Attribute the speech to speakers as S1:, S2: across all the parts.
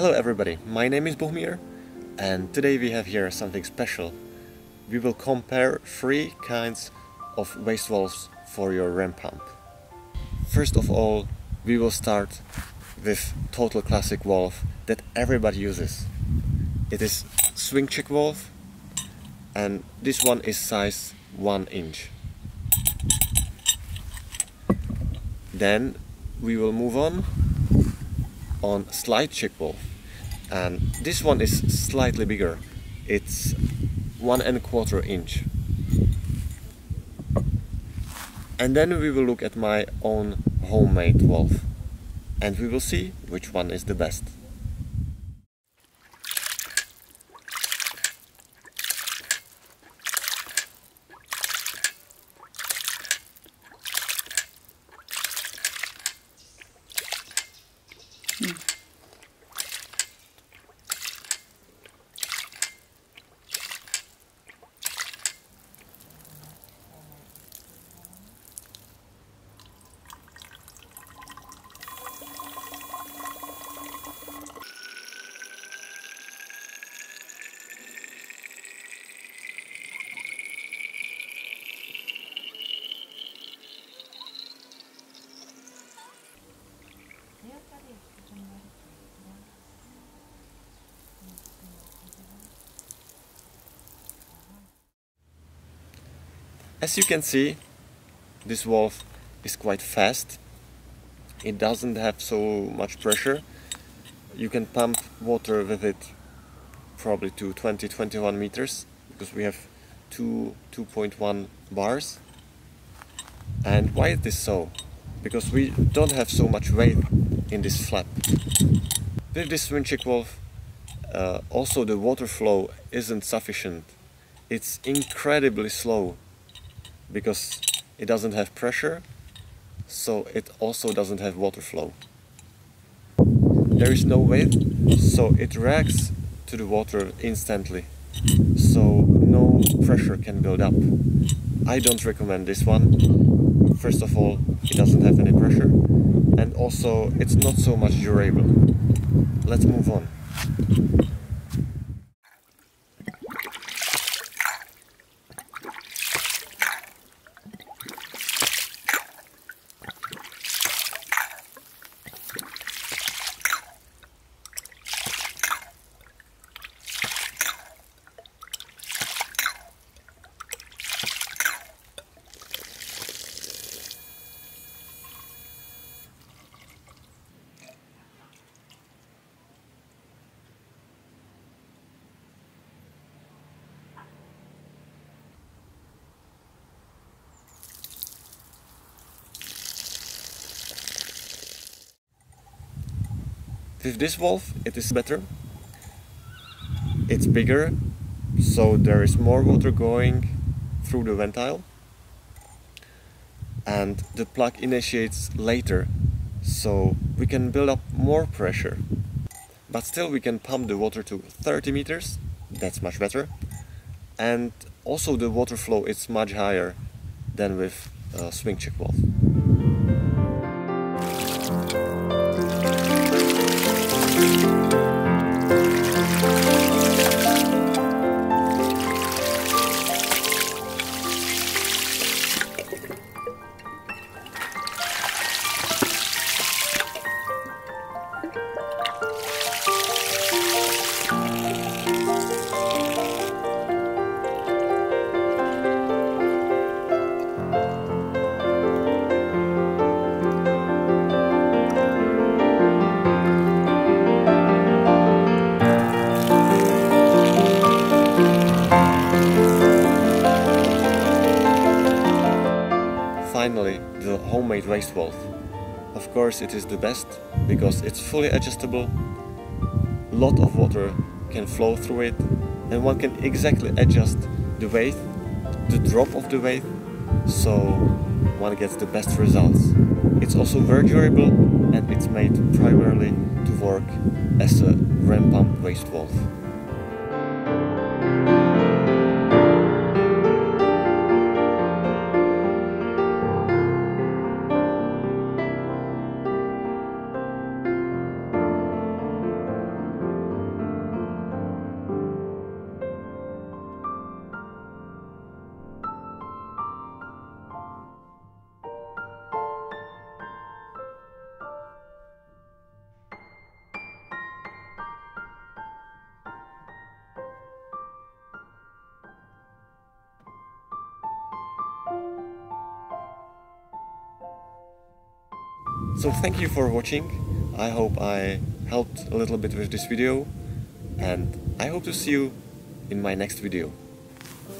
S1: Hello everybody, my name is Bohumir and today we have here something special. We will compare three kinds of waste valves for your ram pump. First of all, we will start with total classic valve that everybody uses. It is swing check valve and this one is size 1 inch. Then we will move on on slide check valve and this one is slightly bigger. It's one and a quarter inch. And then we will look at my own homemade valve and we will see which one is the best As you can see, this valve is quite fast. It doesn't have so much pressure. You can pump water with it probably to 20-21 meters because we have two 2.1 bars. And why is this so? Because we don't have so much weight in this flap. With this swing check valve, uh, also the water flow isn't sufficient. It's incredibly slow because it doesn't have pressure so it also doesn't have water flow. There is no weight so it reacts to the water instantly so no pressure can build up. I don't recommend this one. First of all it doesn't have any pressure and also it's not so much durable. Let's move on. With this valve it is better. It's bigger, so there is more water going through the ventile. And the plug initiates later, so we can build up more pressure. But still we can pump the water to 30 meters, that's much better. And also the water flow is much higher than with a swing check valve. Homemade waste valve. Of course it is the best because it's fully adjustable, a lot of water can flow through it and one can exactly adjust the weight, the drop of the weight, so one gets the best results. It's also very durable and it's made primarily to work as a ram pump waste valve. So thank you for watching. I hope I helped a little bit with this video and I hope to see you in my next video.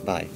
S1: Bye.